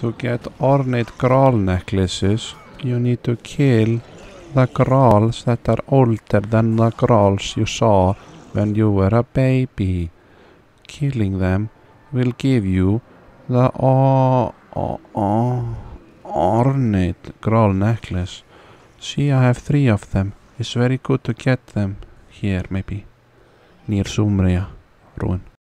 To get ornate grawl necklaces, you need to kill the grawls that are older than the grawls you saw when you were a baby. Killing them will give you the oh, oh, oh, ornate grawl necklace. See, I have three of them. It's very good to get them here, maybe. Near Sumria ruin.